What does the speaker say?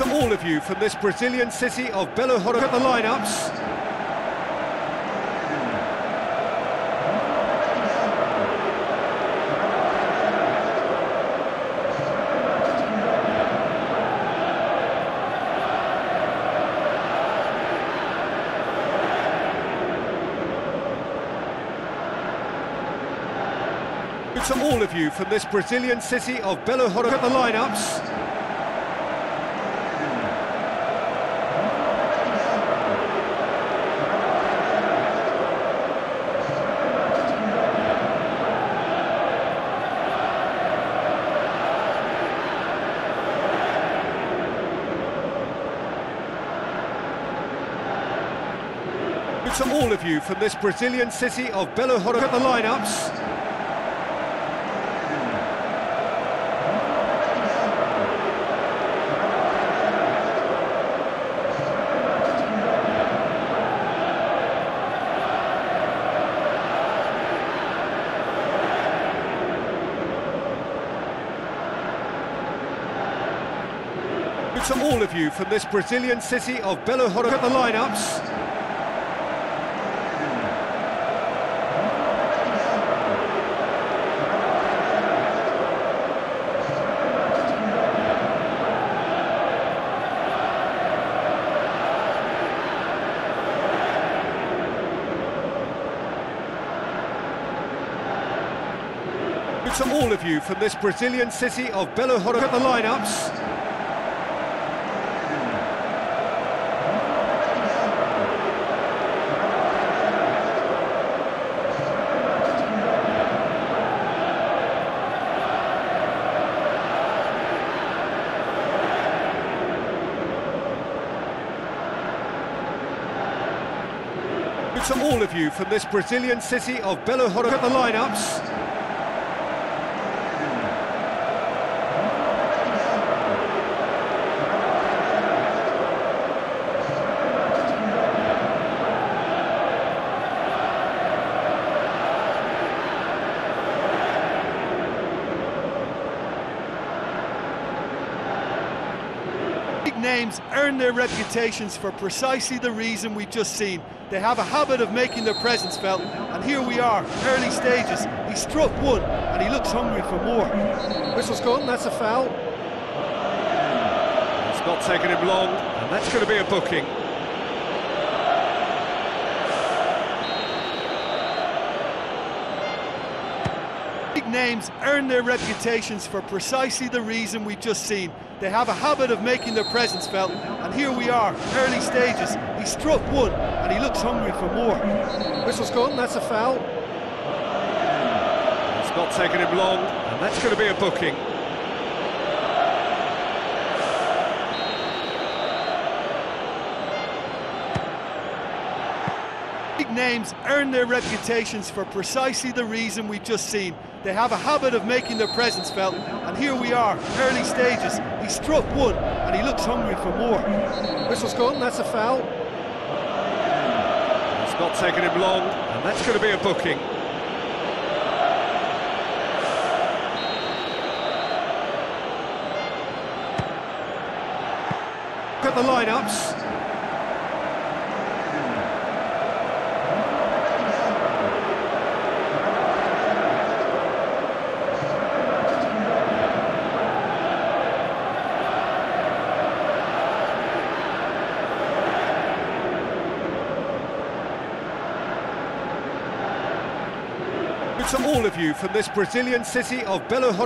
to all of you from this Brazilian city of Belo Horizonte. At the lineups. to all of you from this Brazilian city of Belo Horizonte. At the lineups. To all of you from this Brazilian city of Belo Horizonte. At the lineups. to all of you from this Brazilian city of Belo Horizonte. At the lineups. To all of you from this Brazilian city of Belo Horizonte. At the lineups. to all of you from this Brazilian city of Belo Horizonte. At the lineups. Big names earn their reputations for precisely the reason we've just seen. They have a habit of making their presence felt, and here we are, early stages. He struck one, and he looks hungry for more. Whistle's gone, that's a foul. It's not taken him long, and that's going to be a booking. Big names earn their reputations for precisely the reason we've just seen. They have a habit of making their presence felt, and here we are, early stages. He struck one, and he looks hungry for more. Whistle's gone, that's a foul. It's not taken him long, and that's going to be a booking. Names earn their reputations for precisely the reason we've just seen. They have a habit of making their presence felt, and here we are, early stages. He struck one, and he looks hungry for more. Whistle's gone, that's a foul. It's not taken him long, and that's going to be a booking. At the lineups. To all of you from this Brazilian city of Belo Horizonte.